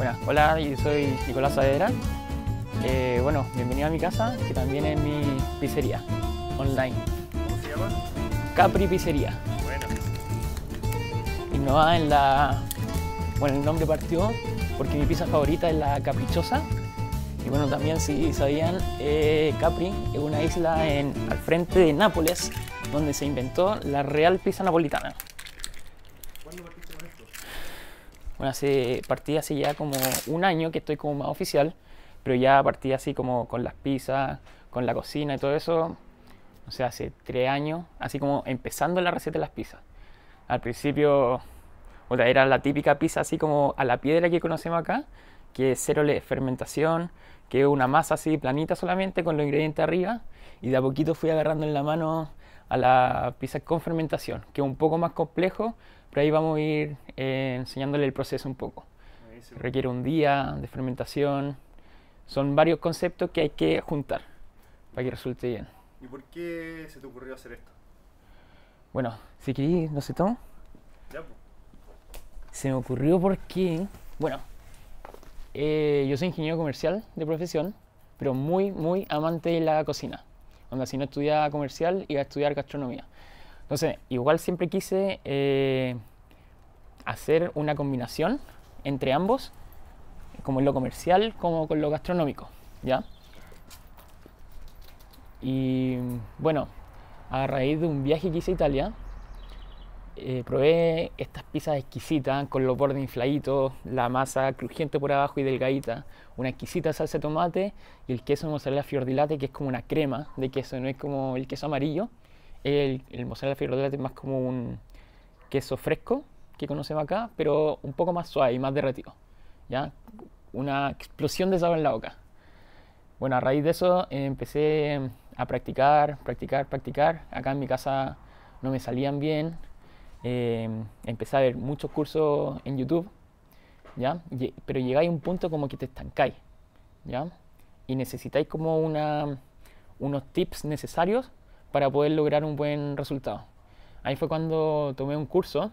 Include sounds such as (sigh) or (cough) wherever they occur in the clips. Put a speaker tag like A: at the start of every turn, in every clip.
A: Bueno, hola, yo soy Nicolás Saavedra. Eh, bueno, bienvenido a mi casa, que también es mi pizzería online.
B: ¿Cómo se llama?
A: Capri Pizzería.
B: Bueno,
A: Innovada en la. Bueno, el nombre partió porque mi pizza favorita es la caprichosa. Y bueno, también si sabían, eh, Capri es una isla en, al frente de Nápoles donde se inventó la real pizza napolitana.
B: ¿cuándo partiste con esto?
A: Bueno, hace, partí hace ya como un año que estoy como más oficial, pero ya partí así como con las pizzas, con la cocina y todo eso, o sea, hace tres años, así como empezando la receta de las pizzas. Al principio, o sea, era la típica pizza así como a la piedra que conocemos acá, que es cero fermentación, que es una masa así planita solamente con los ingredientes arriba, y de a poquito fui agarrando en la mano a la pizza con fermentación, que es un poco más complejo, pero ahí vamos a ir eh, enseñándole el proceso un poco.
B: Buenísimo.
A: Requiere un día de fermentación, son varios conceptos que hay que juntar para que resulte bien.
B: ¿Y por qué se te ocurrió hacer esto?
A: Bueno, si queréis, no sé todo,
B: Ya, pues.
A: se me ocurrió porque, bueno, eh, yo soy ingeniero comercial de profesión, pero muy, muy amante de la cocina. Onda, si no estudiaba comercial, iba a estudiar gastronomía. Entonces, igual siempre quise eh, hacer una combinación entre ambos, como en lo comercial como con lo gastronómico, ¿ya? Y bueno, a raíz de un viaje que hice a Italia, eh, probé estas pizzas exquisitas con los bordes infladitos, la masa crujiente por abajo y delgadita, una exquisita salsa de tomate y el queso mozzarella fiordilate que es como una crema de queso, no es como el queso amarillo. El, el mozzarella fiordilate es más como un queso fresco que conocemos acá, pero un poco más suave y más derretido. ¿ya? Una explosión de sabor en la boca. Bueno, a raíz de eso eh, empecé a practicar, practicar, practicar. Acá en mi casa no me salían bien. Eh, empecé a ver muchos cursos en YouTube, ¿ya? Pero llegáis a un punto como que te estancáis, ¿ya? Y necesitáis como una, unos tips necesarios para poder lograr un buen resultado. Ahí fue cuando tomé un curso,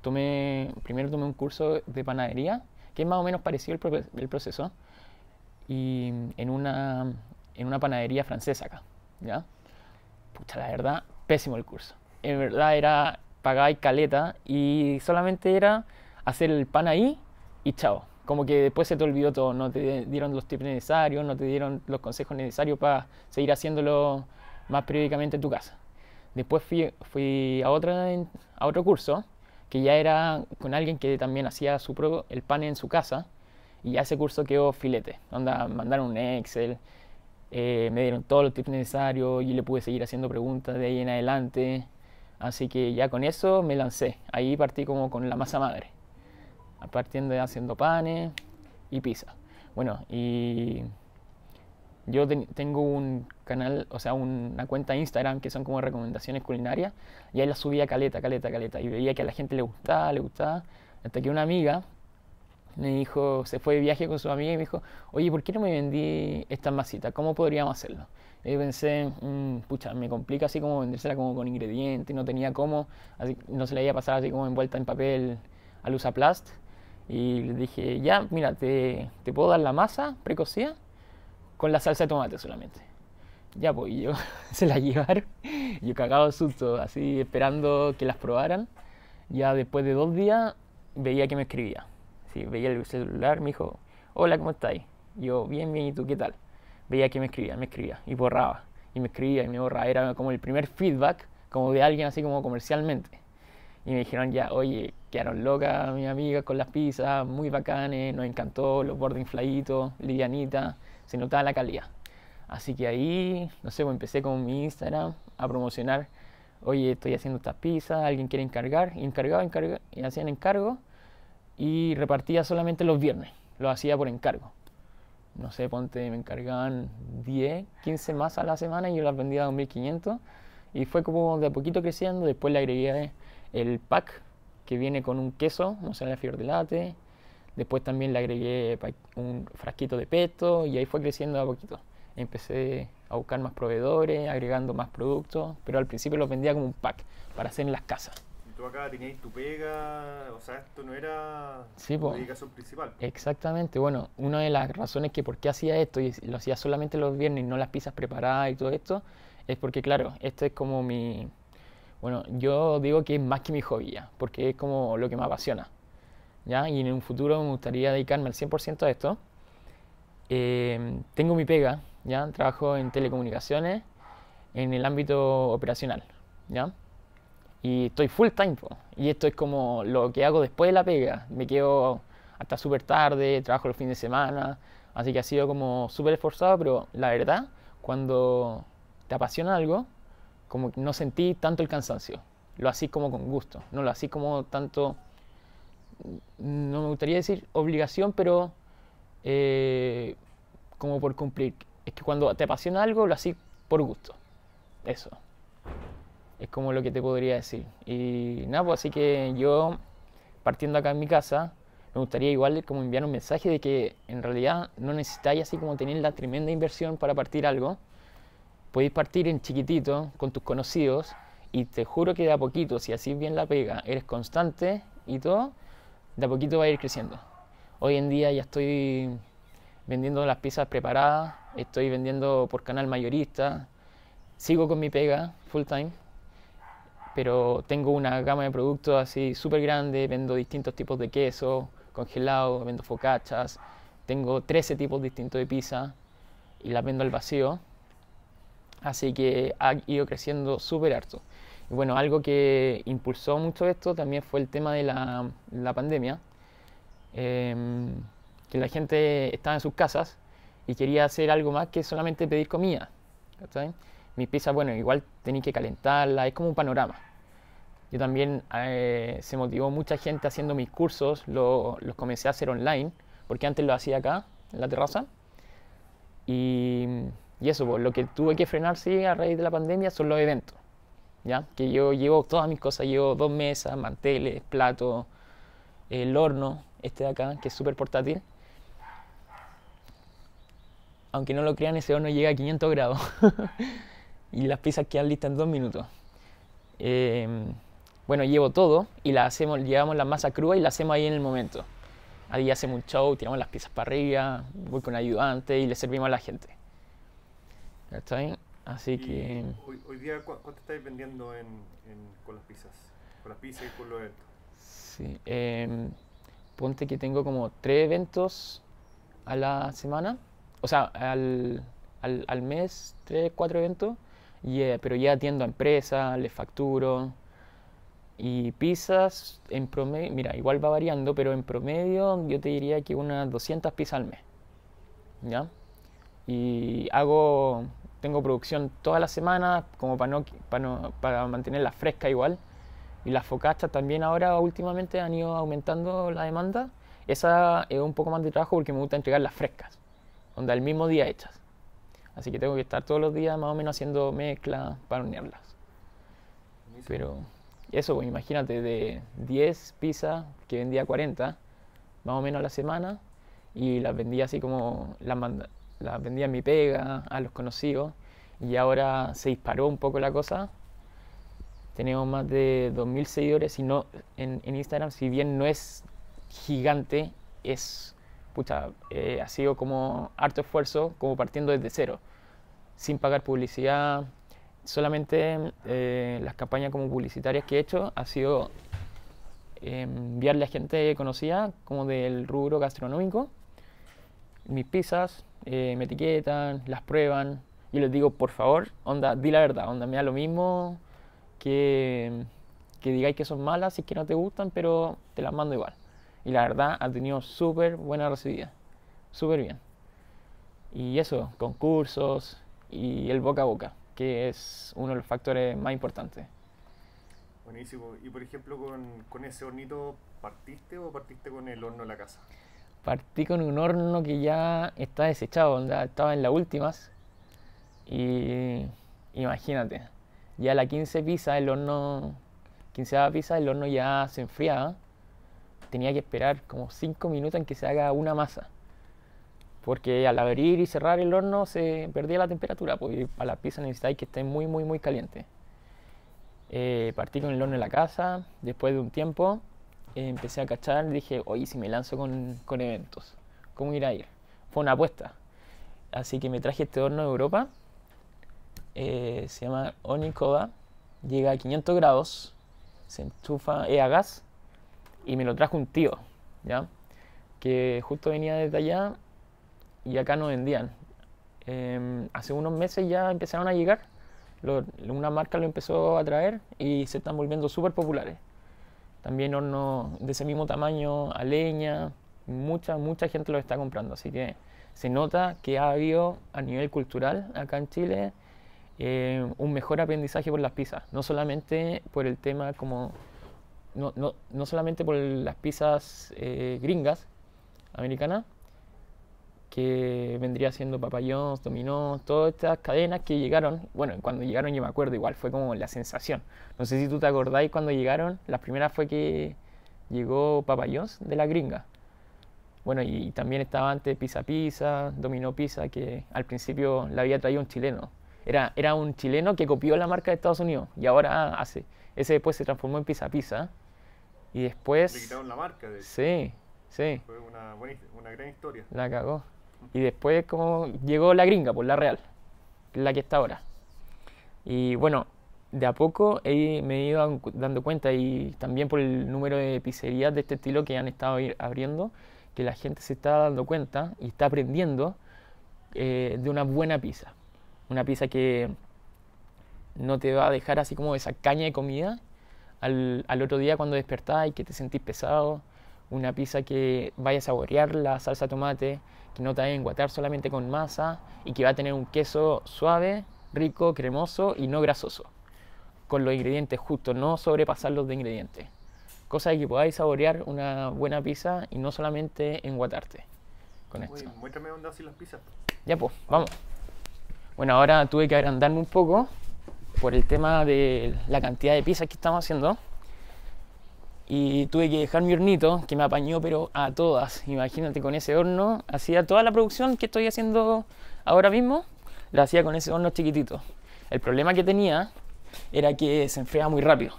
A: tomé, primero tomé un curso de panadería, que es más o menos parecido el, el proceso, y en una, en una panadería francesa acá, ¿ya? Pucha, la verdad, pésimo el curso. En verdad era pagar caleta y solamente era hacer el pan ahí y chao. Como que después se te olvidó todo, no te dieron los tips necesarios, no te dieron los consejos necesarios para seguir haciéndolo más periódicamente en tu casa. Después fui, fui a, otra, a otro curso que ya era con alguien que también hacía su propio, el pan en su casa y ya ese curso quedó filete. Onda, mandaron un Excel, eh, me dieron todos los tips necesarios y le pude seguir haciendo preguntas de ahí en adelante. Así que ya con eso me lancé. Ahí partí como con la masa madre. Partiendo de haciendo panes y pizza. Bueno, y yo ten- tengo un canal, o sea, un- una cuenta de Instagram que son como recomendaciones culinarias. Y ahí la subía caleta, caleta, caleta. Y veía que a la gente le gustaba, le gustaba. Hasta que una amiga me dijo, se fue de viaje con su amiga y me dijo, oye, ¿por qué no me vendí estas masitas? ¿Cómo podríamos hacerlo? Y pensé, "Mm, pucha, me complica así como vendérsela como con ingredientes, no tenía cómo, así, no se la iba a pasar así como envuelta en papel al usaplast. Y le dije, ya, mira, te, te puedo dar la masa precocida con la salsa de tomate solamente. Ya, pues, y yo (laughs) se la llevaron, yo cagado de susto, así esperando que las probaran. Ya después de dos días veía que me escribía. Sí, veía el celular, me dijo, hola, ¿cómo estáis? Yo, bien, bien, ¿y tú qué tal? Veía que me escribía, me escribía, y borraba, y me escribía, y me borraba. Era como el primer feedback, como de alguien así como comercialmente. Y me dijeron ya, oye, quedaron locas mi amiga con las pizzas, muy bacanes, nos encantó, los bordes infladitos, livianitas, se notaba la calidad. Así que ahí, no sé, pues empecé con mi Instagram a promocionar, oye, estoy haciendo estas pizzas, alguien quiere encargar, y encargaba, encargaba, y hacían encargo, y repartía solamente los viernes, lo hacía por encargo. No sé, ponte, me encargaban 10, 15 más a la semana y yo las vendía a 2.500 y fue como de a poquito creciendo, después le agregué el pack que viene con un queso, mozzarella fiordilate, después también le agregué un frasquito de pesto y ahí fue creciendo de a poquito. Empecé a buscar más proveedores, agregando más productos, pero al principio los vendía como un pack para hacer en las casas.
B: Tú acá tenías tu pega, o sea, esto no era
A: Sí,
B: tu
A: po.
B: dedicación principal.
A: Exactamente, bueno, una de las razones que por qué hacía esto y lo hacía solamente los viernes y no las pizzas preparadas y todo esto, es porque, claro, esto es como mi, bueno, yo digo que es más que mi hobby ya, porque es como lo que me apasiona, ¿ya? Y en un futuro me gustaría dedicarme al 100% a esto. Eh, tengo mi pega, ¿ya? Trabajo en telecomunicaciones en el ámbito operacional, ¿ya? Y estoy full time. Y esto es como lo que hago después de la pega. Me quedo hasta súper tarde, trabajo los fines de semana. Así que ha sido como súper esforzado, pero la verdad, cuando te apasiona algo, como no sentí tanto el cansancio. Lo hacía como con gusto, no lo hacía como tanto, no me gustaría decir obligación, pero eh, como por cumplir. Es que cuando te apasiona algo, lo hacía por gusto. Eso. Es como lo que te podría decir. Y nada, pues así que yo, partiendo acá en mi casa, me gustaría igual como enviar un mensaje de que en realidad no necesitáis así como tener la tremenda inversión para partir algo. Podéis partir en chiquitito con tus conocidos y te juro que de a poquito, si así bien la pega, eres constante y todo, de a poquito va a ir creciendo. Hoy en día ya estoy vendiendo las piezas preparadas, estoy vendiendo por canal mayorista, sigo con mi pega full time, pero tengo una gama de productos así súper grande, vendo distintos tipos de queso, congelado, vendo focachas, tengo 13 tipos distintos de pizza y las vendo al vacío, así que ha ido creciendo súper harto. Y bueno, algo que impulsó mucho esto también fue el tema de la, la pandemia, em, que la gente estaba en sus casas y quería hacer algo más que solamente pedir comida. ¿cachai? Mis pizzas, bueno, igual tenía que calentarla, es como un panorama. Yo también eh, se motivó mucha gente haciendo mis cursos, lo- los comencé a hacer online, porque antes lo hacía acá, en la terraza. Y, y eso, pues, lo que tuve que frenar, sí, a raíz de la pandemia son los eventos. ¿ya? Que yo llevo todas mis cosas, llevo dos mesas, manteles, platos, el horno, este de acá, que es súper portátil. Aunque no lo crean, ese horno llega a 500 grados. (laughs) y las pizzas quedan listas en dos minutos. Em, bueno, llevo todo y la hacemos, llevamos la masa cruda y la hacemos ahí en el momento. Ahí hacemos un show, tiramos las pizzas para arriba, voy con ayudante y le servimos a la gente. ¿Cachai? Así
B: Y
A: que
B: hoy, hoy día, ¿cu- ¿cuánto estáis vendiendo en, en- con las pizzas? Con las pizzas y con los eventos.
A: sí, em, ponte que tengo como tres eventos a la semana, o sea, al, al, al mes, tres, cuatro eventos, eh, pero ya atiendo a empresas, les facturo. Y pizzas en promedio, mira, igual va variando, pero en promedio yo te diría que unas 200 pizzas al mes. ¿Ya? Y hago, tengo producción toda la semana como para, no, para, no- para mantenerla fresca igual. Y las focachas también ahora últimamente han ido aumentando la demanda. Esa es un poco más de trabajo porque me gusta entregarlas frescas, onda el mismo día hechas. Así que tengo que estar todos los días más o menos haciendo mezcla para hornearlas.
B: Buenísimo.
A: Pero eso, pues imagínate, de 10 pizzas que vendía 40, más o menos a la semana, y las vendía así como, las vendía en mi pega, a los conocidos, y ahora se disparó un poco la cosa. Tenemos más de 2.000 seguidores y no, en, en Instagram, si bien no es gigante, es, pucha, eh, ha sido como harto esfuerzo, como partiendo desde cero, sin pagar publicidad, solamente eh, las campañas como publicitarias que he hecho ha sido eh, enviarle a gente conocida como del rubro gastronómico. Mis pizzas, eh, me etiquetan, las prueban. Y les digo por favor, onda, di la verdad, onda, me da lo mismo que, que digáis que son malas y que no te gustan, pero te las mando igual. Y la verdad ha tenido súper buena recibida, súper bien. Y eso, concursos y el boca a boca, que es uno de los factores más importantes.
B: Buenísimo. Y por ejemplo, con, con ese hornito, ¿partiste o partiste con el horno de la casa?
A: Partí con un horno que ya está desechado, estaba en las últimas. Y imagínate, ya la 15 pizza, el horno, 15 pizza, el horno ya se enfriaba. Tenía que esperar como 5 minutos en que se haga una masa. Porque al abrir y cerrar el horno se perdía la temperatura, porque para la pizza necesitáis que esté muy, muy, muy caliente. Eh, partí con el horno en la casa, después de un tiempo eh, empecé a cachar, dije, oye, si me lanzo con, con eventos, ¿cómo irá a ir? Fue una apuesta. Así que me traje este horno de Europa, eh, se llama Onikoda, llega a 500 grados, se enchufa, es a gas, y me lo trajo un tío, ¿ya? Que justo venía desde allá y acá no vendían. Em, hace unos meses ya empezaron a llegar, una marca lo empezó a traer y se están volviendo súper populares. También hornos de ese mismo tamaño, a leña, mucha, mucha gente lo está comprando, así que se nota que ha habido a nivel cultural acá en Chile eh, un mejor aprendizaje por las pizzas, no solamente por el tema como, no, no, no solamente por las pizzas eh, gringas, americanas, que vendría siendo Papa John's, Domino's, todas estas cadenas que llegaron, bueno, cuando llegaron yo me acuerdo igual, fue como la sensación. No sé si tú te acordáis cuando llegaron, la primera fue que llegó Papa John's de la gringa. Bueno, y también estaba antes Pizza Pizza, Domino Pizza, que al principio la había traído un chileno. Era, era un chileno que copió la marca de Estados Unidos y ahora hace. Ese después se transformó en Pizza Pizza. Y
B: Le
A: después...
B: quitaron la marca, de.
A: Sí, sí.
B: Fue una, buena, una gran historia.
A: La cagó. Y después como llegó la gringa, por la real, la que está ahora. Y bueno, de a poco he- me he ido dan- dando cuenta y también por el número de pizzerías de este estilo que han estado abriendo, que la gente se está dando cuenta y está aprendiendo eh, de una buena pizza. Una pizza que no te va a dejar así como esa caña de comida al, al otro día cuando despertás y que te sentís pesado. Una pizza que vaya a saborear la salsa tomate, que no te vaya a enguatar solamente con masa y que va a tener un queso suave, rico, cremoso y no grasoso. Con los ingredientes justos, no sobrepasarlos de ingredientes. Cosa de que podáis saborear una buena pizza y no solamente enguatarte con esto.
B: Oye, muéstrame dónde hacen las pizzas.
A: Ya pues, vamos. Bueno, ahora tuve que agrandarme un poco por el tema de la cantidad de pizzas que estamos haciendo. Y tuve que dejar mi hornito, que me apañó, pero a todas. Imagínate, con ese horno, hacía toda la producción que estoy haciendo ahora mismo, la hacía con ese horno chiquitito. El problema que tenía era que se enfriaba muy rápido.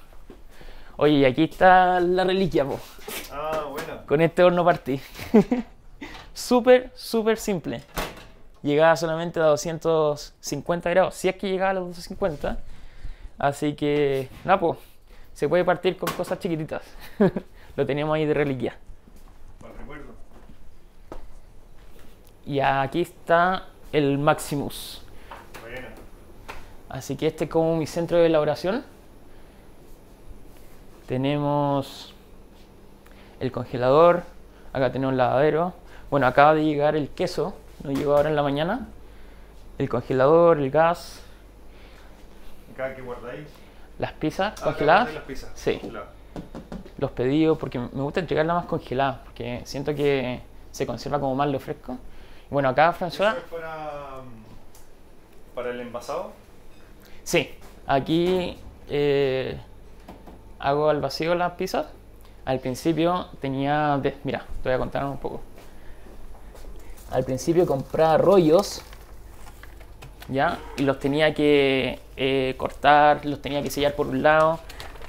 A: Oye, y aquí está la reliquia, po.
B: Ah.
A: Con este horno partí. (laughs) súper, súper simple. Llegaba solamente a 250 grados, si es que llegaba a los 250. Así que, pues, se puede partir con cosas chiquititas. (laughs) Lo teníamos ahí de reliquia.
B: Recuerdo.
A: Y aquí está el Maximus. Así que este es como mi centro de elaboración. Tenemos el congelador, acá tenemos el lavadero. Bueno, acaba de llegar el queso, no llegó ahora en la mañana. El congelador, el gas,
B: ¿Y cada que guardáis?
A: las pizzas
B: Ah,
A: congeladas.
B: guardáis las pizzas.
A: Sí. Los pedidos, porque me gusta entregarla más congelada, porque siento que se conserva como más lo fresco. Bueno, acá François,
B: ¿Eso es para, mm, para el envasado?
A: sí, aquí eh, hago al vacío las pizzas. Al principio tenía, de- mira, te voy a contar un poco. Al principio compraba rollos, ¿ya? Y los tenía que eh, cortar, los tenía que sellar por un lado.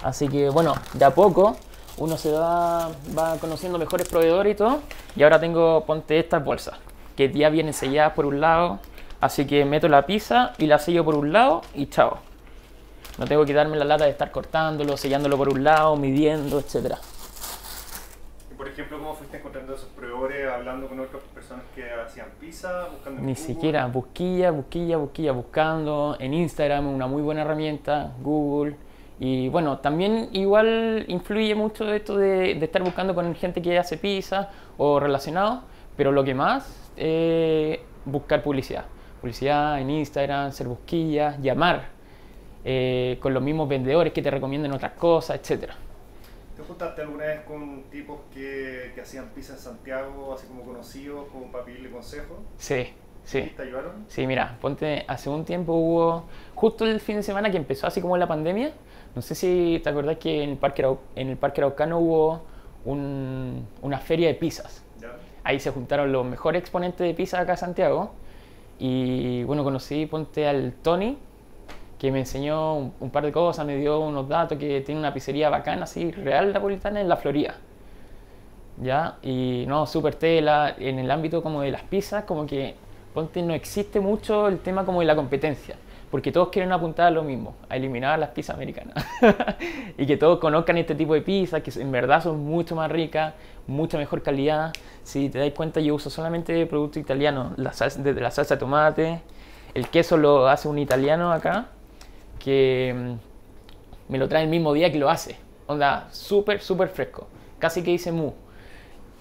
A: Así que bueno, de a poco uno se va, va conociendo mejores proveedores y todo. Y ahora tengo, ponte estas bolsas, que ya vienen selladas por un lado. Así que meto la pizza y la sello por un lado y chao. No tengo que darme la lata de estar cortándolo, sellándolo por un lado, midiendo, etcétera.
B: Ejemplo, ¿cómo fuiste encontrando esos proveedores, hablando con otras personas que hacían pizza, buscando
A: Ni
B: Google?
A: siquiera, busquilla, busquilla, busquilla, buscando en Instagram, una muy buena herramienta, Google. Y bueno, también igual influye mucho esto de, de estar buscando con gente que hace pizza o relacionado, pero lo que más, eh, buscar publicidad. Publicidad en Instagram, hacer busquillas, llamar eh, con los mismos vendedores que te recomienden otras cosas, etcétera.
B: ¿Te juntaste alguna vez con tipos que, que hacían pizza en Santiago, así como conocidos, como para pedirle consejos?
A: Sí, sí.
B: ¿Te ayudaron?
A: Sí, mira, ponte, hace un tiempo hubo, justo el fin de semana que empezó así como la pandemia, no sé si te acordás que en el Parque, en el Parque Araucano hubo un- una feria de pizzas.
B: ¿Ya?
A: Ahí se juntaron los mejores exponentes de pizza acá en Santiago. Y bueno, conocí, ponte al Tony, que me enseñó un, un par de cosas, me dio unos datos, que tiene una pizzería bacana, así, real napolitana en la Florida. ¿Ya? Y no, súper tela, en el ámbito como de las pizzas, como que, ponte, no existe mucho el tema como de la competencia porque todos quieren apuntar a lo mismo, a eliminar las pizzas americanas. (laughs) y que todos conozcan este tipo de pizzas, que en verdad son mucho más ricas, mucha mejor calidad. Si te das cuenta, yo uso solamente productos italianos, la salsa, desde la salsa de tomate, el queso lo hace un italiano acá, que mm, me lo trae el mismo día que lo hace. Onda, súper, súper fresco. Casi que dice mu.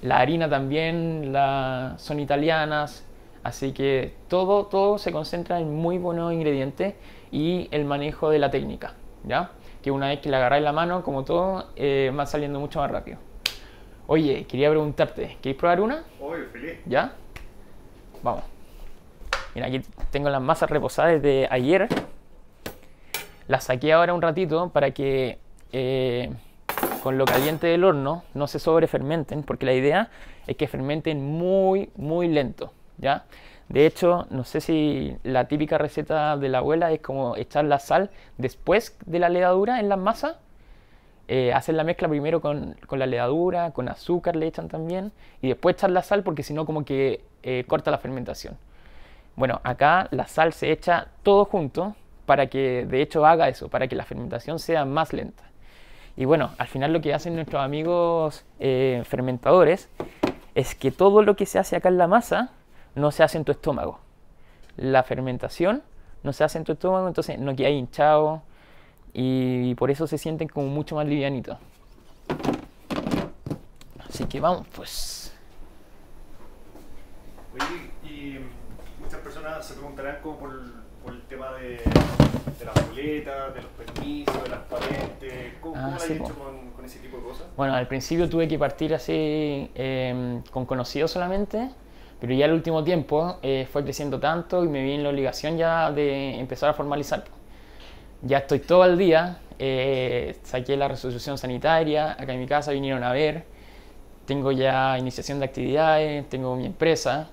A: La harina también la, son italianas, Así que todo, todo se concentra en muy buenos ingredientes y el manejo de la técnica, ¿ya? Que una vez que la agarráis la mano, como todo, eh, va saliendo mucho más rápido. Oye, quería preguntarte, ¿queréis probar una?
B: Obvio, feliz.
A: ¿Ya? Vamos. Mira, aquí tengo las masas reposadas de ayer. Las saqué ahora un ratito para que eh, con lo caliente del horno no se sobrefermenten, porque la idea es que fermenten muy, muy lento. ¿ya? De hecho, no sé si la típica receta de la abuela es como echar la sal después de la levadura en las masas. Eh, hacer la mezcla primero con, la levadura, con azúcar le echan también, y después echar la sal porque si no como que eh, corta la fermentación. Bueno, acá la sal se echa todo junto para que de hecho haga eso, para que la fermentación sea más lenta. Y bueno, al final lo que hacen nuestros amigos eh, fermentadores es que todo lo que se hace acá en la masa no se hace en tu estómago. La fermentación no se hace en tu estómago, entonces no queda hinchado y por eso se sienten como mucho más livianitos. Así que vamos, pues.
B: Oye, y muchas personas se preguntarán como por, el tema de, de las boletas, de los permisos, de las patentes. ¿Cómo, ah, lo has hecho con, ese tipo de cosas?
A: Bueno, al principio tuve que partir así em, con conocidos solamente pero ya el último tiempo eh, fue creciendo tanto y me vi en la obligación ya de empezar a formalizar. Ya estoy todo el día, eh, saqué la resolución sanitaria, acá en mi casa vinieron a ver, tengo ya iniciación de actividades, tengo mi empresa,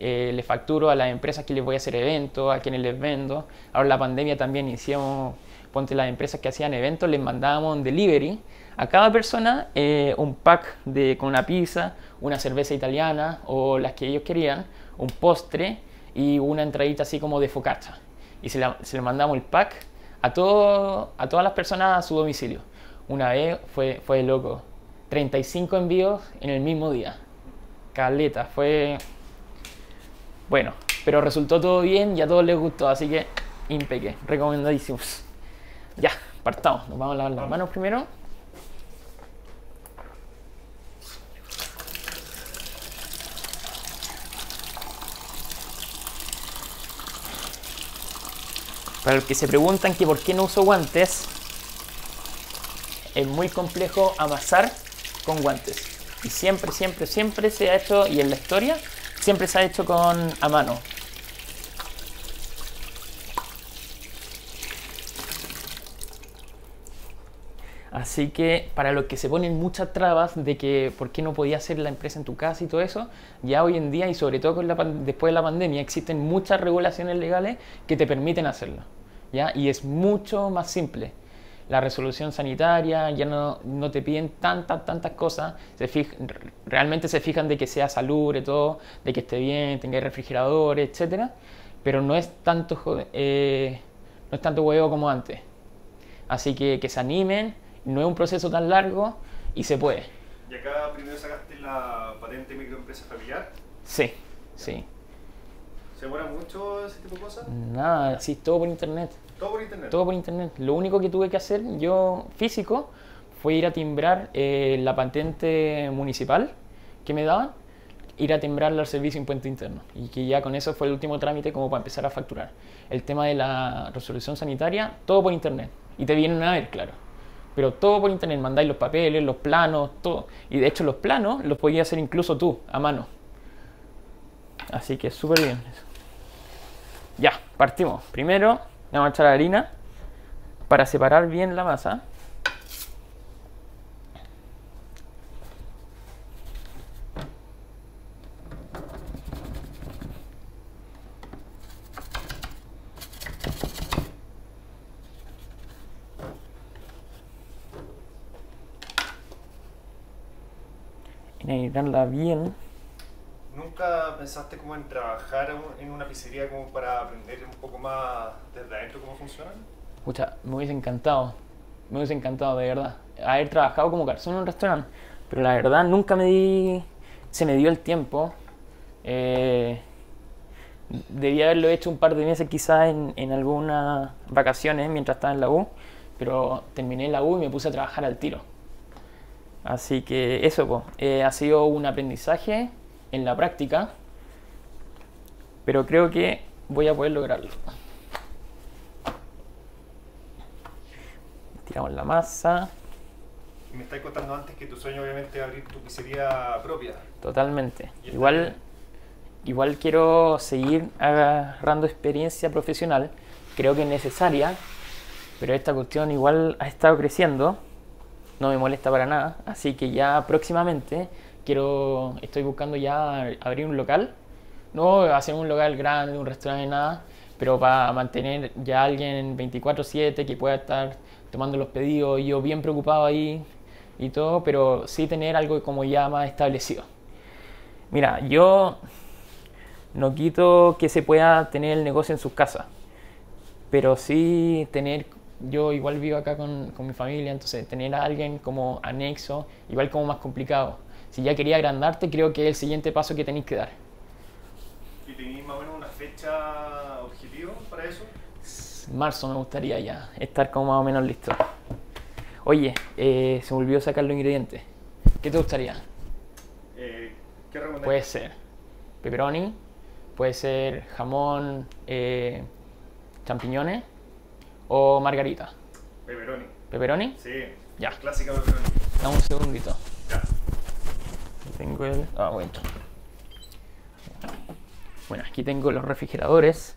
A: eh, le facturo a las empresas que les voy a hacer eventos, a quienes les vendo. Ahora la pandemia también hicimos, ponte las empresas que hacían eventos, les mandábamos un delivery a cada persona eh, un pack de, con una pizza, una cerveza italiana o las que ellos querían, un postre y una entradita así como de focaccia. Y se, le mandamos el pack a, todo, a todas las personas a su domicilio. Una vez fue, fue loco. 35 envíos en el mismo día. Caleta, fue... Bueno, pero resultó todo bien y a todos les gustó, así que impeque, recomendadísimos. Ya, partamos. Nos vamos a lavar las manos primero. Para los que se preguntan que por qué no uso guantes, es muy complejo amasar con guantes. Y siempre, siempre, siempre se ha hecho, y en la historia, siempre se ha hecho con a mano. Así que para los que se ponen muchas trabas de que por qué no podía hacer la empresa en tu casa y todo eso, ya hoy en día y sobre todo con la, después de la pandemia existen muchas regulaciones legales que te permiten hacerlo. Y es mucho más simple. La resolución sanitaria, ya no, no te piden tantas, tantas cosas, se realmente se fijan de que sea salubre, todo, de que esté bien, tenga refrigeradores, etcétera, pero no es tanto, eh, no es tanto huevo como antes. Así que que se animen, no es un proceso tan largo y se puede.
B: ¿Y acá primero sacaste la patente microempresa familiar?
A: Sí, sí.
B: ¿Se demora mucho ese tipo de cosas?
A: Nada, sí, todo por internet.
B: ¿Todo por internet?
A: Todo por internet. Lo único que tuve que hacer yo físico fue ir a timbrar eh, la patente municipal que me daban, ir a timbrarla al servicio impuesto interno. Y que ya con eso fue el último trámite como para empezar a facturar. El tema de la resolución sanitaria, todo por internet. Y te vienen a ver, claro. Pero todo por internet, mandáis los papeles, los planos, todo. Y de hecho los planos los podías hacer incluso tú, a mano. Así que súper bien. Ya, partimos. Primero Vamos a echar la harina para separar bien la masa. inhalarla bien
B: ¿Nunca pensaste como en trabajar en una pizzería como para aprender un poco más desde adentro cómo funcionan?
A: Escucha, me hubiese encantado, me hubiese encantado de verdad haber trabajado como garzón en un restaurante, pero la verdad nunca me di, se me dio el tiempo. Eh, debía haberlo hecho un par de meses quizás en, en algunas vacaciones mientras estaba en la U, pero terminé la U y me puse a trabajar al tiro. Así que eso pues, ha sido un aprendizaje en la práctica, pero creo que voy a poder lograrlo. Tiramos la masa.
B: Y me estáis contando antes que tu sueño obviamente es abrir tu pizzería propia.
A: Totalmente. Igual, igual quiero seguir agarrando experiencia profesional. Creo que es necesaria, pero esta cuestión igual ha estado creciendo. No me molesta para nada. Así que ya próximamente quiero, estoy buscando ya abrir un local. No hacer un local grande, un restaurante, nada. Pero para mantener ya alguien 24/7 que pueda estar tomando los pedidos, yo bien preocupado ahí y todo, pero sí tener algo como ya más establecido. Mira, yo no quito que se pueda tener el negocio en sus casas, pero sí tener, yo igual vivo acá con, con mi familia, entonces tener a alguien como anexo, igual como más complicado. Si ya quería agrandarte, creo que es el siguiente paso que tenéis que dar.
B: ¿Y tenéis más o menos una fecha objetivo para eso?
A: Marzo me gustaría ya estar como más o menos listo. Oye, eh, se me olvidó sacar los ingredientes. ¿Qué te gustaría?
B: Eh, ¿Qué recomendarías?
A: Puede ser pepperoni, puede ser jamón, eh, champiñones o margarita.
B: Pepperoni.
A: ¿Pepperoni?
B: Sí.
A: Ya.
B: Clásica pepperoni.
A: Dame un segundito.
B: Ya.
A: Tengo el. Ah, bueno. Bueno, aquí tengo los refrigeradores.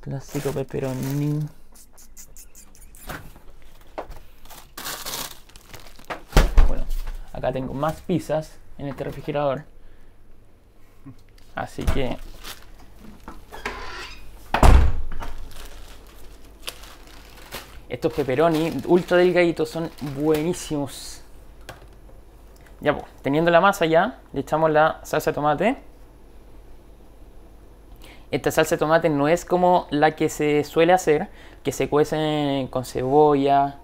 A: Clásico pepperoni. Bueno, acá tengo más pizzas en este refrigerador. Así que estos pepperoni ultra delgaditos son buenísimos. Pues, teniendo la masa ya, le echamos la salsa de tomate. Esta salsa de tomate no es como la que se suele hacer, que se cuece con cebolla,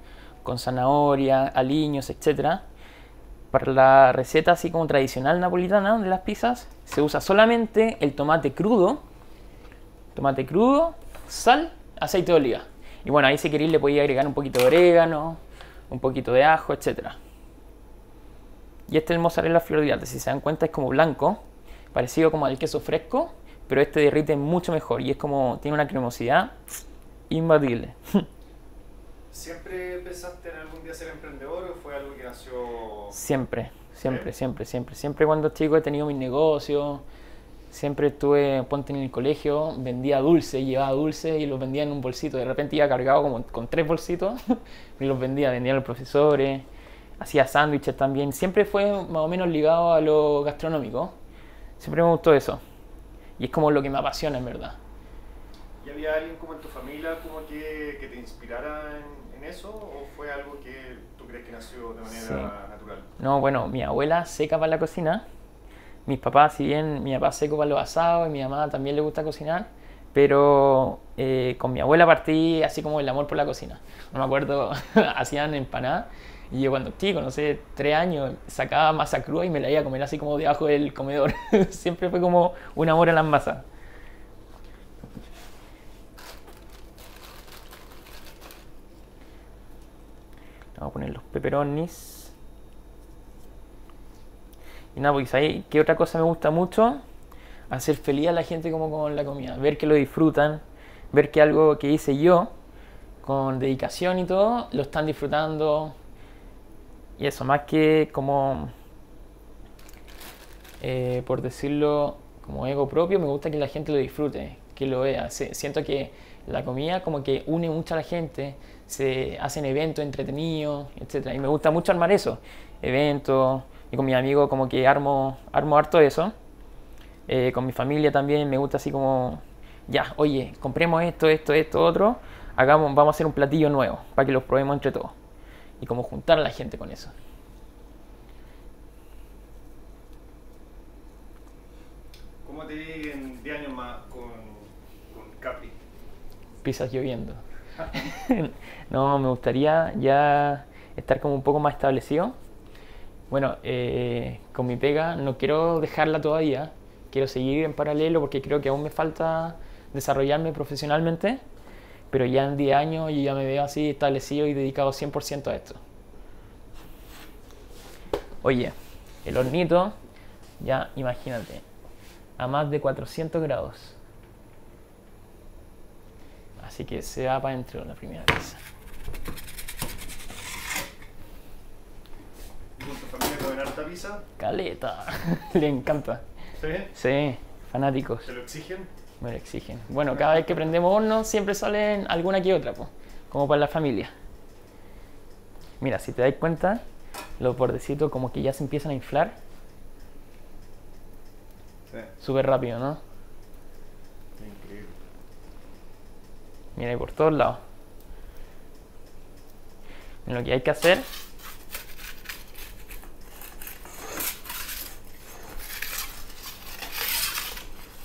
A: con zanahoria, aliños, etc. Para la receta así como tradicional napolitana de las pizzas, se usa solamente el tomate crudo, tomate crudo, sal, aceite de oliva. Y bueno, ahí si queréis le podéis agregar un poquito de orégano, un poquito de ajo, etc. Y este es el mozzarella flor de si se dan cuenta es como blanco, parecido como al queso fresco, pero este derrite mucho mejor y es como, tiene una cremosidad imbatible. (laughs)
B: ¿Siempre pensaste en algún día ser emprendedor o fue algo que nació...?
A: Siempre, siempre, siempre, siempre. Siempre cuando chico he tenido mis negocios, siempre estuve, ponte en el colegio, vendía dulce, llevaba dulce y los vendía en un bolsito. De repente iba cargado como con tres bolsitos (laughs) y los vendía, vendía a los profesores, hacía sándwiches también. Siempre fue más o menos ligado a lo gastronómico. Siempre me gustó eso. Y es como lo que me apasiona en verdad.
B: ¿Y había alguien como en tu familia como que, que te inspirara en, en, eso o fue algo que tú crees que nació de manera sí. natural?
A: No, bueno, mi abuela seca para la cocina. Mis papás, si bien mi papá seco para los asados y mi mamá también le gusta cocinar, pero eh, con mi abuela partí así como el amor por la cocina. No me acuerdo, (laughs) hacían empanadas y yo cuando chico, no sé, tres años, sacaba masa cruda y me la iba a comer así como debajo del comedor. (laughs) Siempre fue como un amor a las masas. Vamos a poner los peperonis. Y nada, pues ahí, ¿qué otra cosa me gusta mucho? Hacer feliz a la gente como con la comida. Ver que lo disfrutan. Ver que algo que hice yo, con dedicación y todo, lo están disfrutando. Y eso, más que como, eh, por decirlo, como ego propio, me gusta que la gente lo disfrute, que lo vea. Siento que la comida como que une mucho a la gente, se hacen eventos entretenidos, etc. Y me gusta mucho armar eso, eventos, y con mi amigo como que armo, armo harto eso. Eh, con mi familia también me gusta así como, ya, oye, compremos esto, esto, esto, otro, hagamos, vamos a hacer un platillo nuevo para que los probemos entre todos. Y como juntar a la gente con eso. ¿Cómo te vi en 10 años más con, Capri? Pisas lloviendo. (laughs) no, me gustaría ya estar como un poco más establecido. Bueno, eh, con mi pega no quiero dejarla todavía, quiero seguir en paralelo porque creo que aún me falta desarrollarme profesionalmente, pero ya en 10 años yo ya me veo así establecido y dedicado 100% a esto. Oye, el hornito, ya imagínate, a más de 400 grados. Así que se va para adentro la primera pieza.
B: ¿Tu familia comer harta pizza?
A: Caleta, (laughs) le encanta.
B: ¿Sí?
A: Sí, fanáticos.
B: ¿Te lo exigen?
A: Me lo exigen. Bueno, cada vez que prendemos horno siempre salen alguna que otra, pues, como para la familia. Mira, si te das cuenta, los bordecitos como que ya se empiezan a inflar.
B: Sí.
A: Súper rápido, ¿no? Mira, por todos lados. Lo que hay que hacer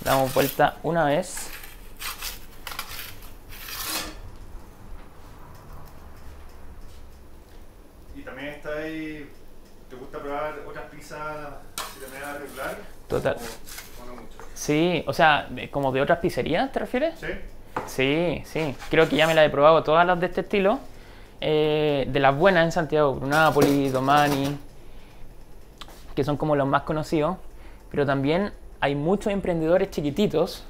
A: damos vuelta una vez
B: y también está ahí ¿te gusta probar otras pizzas de manera regular?
A: total
B: o, no mucho?
A: sí, o sea, como de otras pizzerías ¿te refieres?
B: sí
A: Sí, sí. Creo que ya me la he probado todas las de este estilo. Eh, de las buenas en Santiago, Napoli, Domani, que son como los más conocidos. Pero también hay muchos emprendedores chiquititos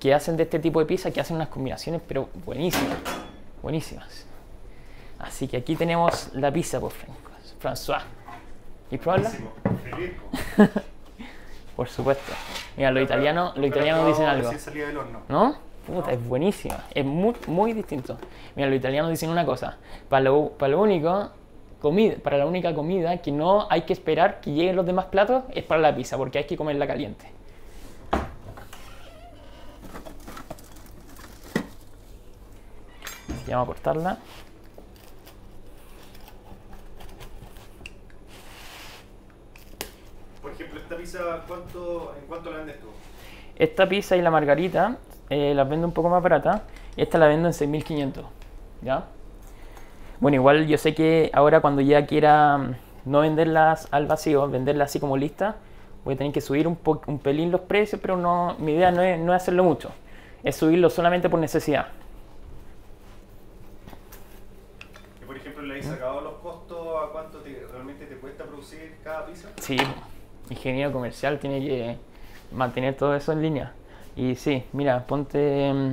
A: que hacen de este tipo de pizza, que hacen unas combinaciones, pero buenísimas. Buenísimas. Así que aquí tenemos la pizza por François. ¿Y probarla? (laughs) por supuesto. Mira, los italianos, los italianos dicen algo. ¿No? Puta, es buenísima. Es muy, muy distinto. Mira, los italianos dicen una cosa. Para lo, para lo único, comida, para la única comida que no hay que esperar que lleguen los demás platos es para la pizza, porque hay que comerla caliente. Vamos a cortarla.
B: Por ejemplo, esta pizza, ¿cuánto, ¿en cuánto la vendes tú?
A: Esta pizza y la margarita eh, las vendo un poco más barata. Esta la vendo en 6.500. ¿Ya? Bueno, igual yo sé que ahora cuando ya quiera mm, no venderlas al vacío, venderlas así como lista, voy a tener que subir un, un pelín los precios, pero no, mi idea no es, no es hacerlo mucho. Es subirlo solamente por necesidad.
B: ¿Y por ejemplo, le habéis sacado los costos a cuánto realmente te cuesta producir cada pizza?
A: Sí, ingeniero comercial tiene que mantener todo eso en línea. Y sí, mira, ponte mm,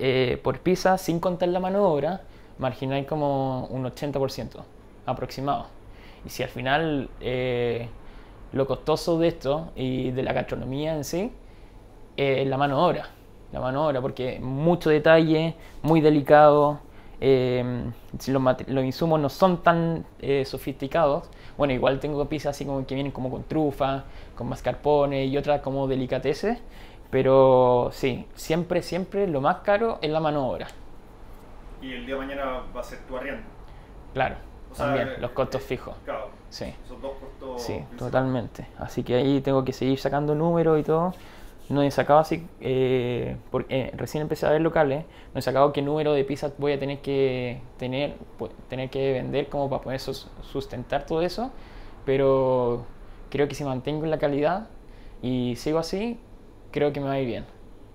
A: eh, por pizza, sin contar la mano de obra, marginal como un 80% aproximado. Y si al final eh, lo costoso de esto y de la gastronomía en sí es la mano de obra. La mano de obra, porque mucho detalle, muy delicado. Eh, si los, los, insumos no son tan sofisticados, bueno, igual tengo pizzas así como que vienen como con trufa, con mascarpone y otras como delicateces, pero sí, siempre, siempre lo más caro es la mano obra.
B: ¿Y el día de mañana va a ser tu arriendo?
A: Claro, también, eh, los costos eh, fijos.
B: Claro,
A: sí.
B: son dos costos.
A: Sí, totalmente. Así que ahí tengo que seguir sacando números y todo. No he sacado así, eh, porque recién empecé a ver locales, no he sacado qué número de pizzas voy a tener que tener, tener que vender como para poder sustentar todo eso, pero creo que si mantengo la calidad y sigo así, creo que me va a ir bien.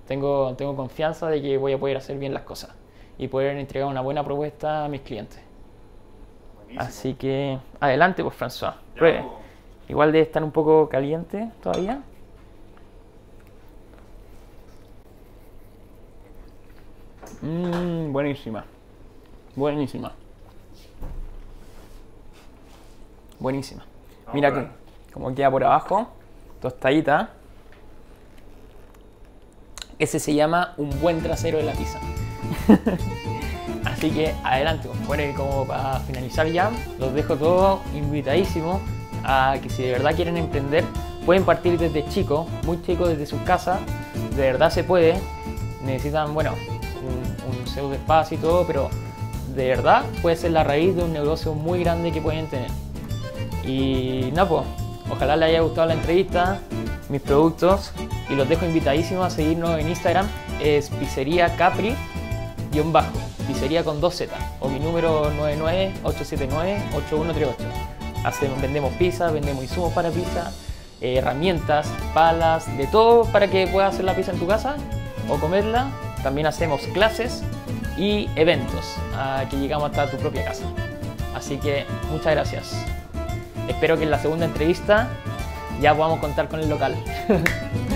A: Tengo, tengo confianza de que voy a poder hacer bien las cosas y poder entregar una buena propuesta a mis clientes. Así que adelante, pues François. Pruebe. Pues. Igual debe estar un poco caliente todavía. Mmm, buenísima. Buenísima. Buenísima. Mira que, como queda por abajo, tostadita. Ese se llama un buen trasero de la pizza. (laughs) Así que adelante, bueno, como para finalizar ya, los dejo todos invitadísimos a que si de verdad quieren emprender, pueden partir desde chicos, muy chicos, desde sus casas. De verdad se puede. Necesitan, bueno, un, pseudo espacio y todo, pero de verdad puede ser la raíz de un negocio muy grande que pueden tener. Y nada, pues, ojalá les haya gustado la entrevista, mis productos, y los dejo invitadísimos a seguirnos en Instagram es pizzería Capri bajo, pizzería con 2Z o mi número 99879-8138. Hacemos, vendemos pizza, vendemos insumos para pizza, herramientas, palas, de todo para que puedas hacer la pizza en tu casa o comerla. También hacemos clases y eventos a que llegamos hasta tu propia casa. Así que muchas gracias. Espero que en la segunda entrevista ya podamos contar con el local. (laughs)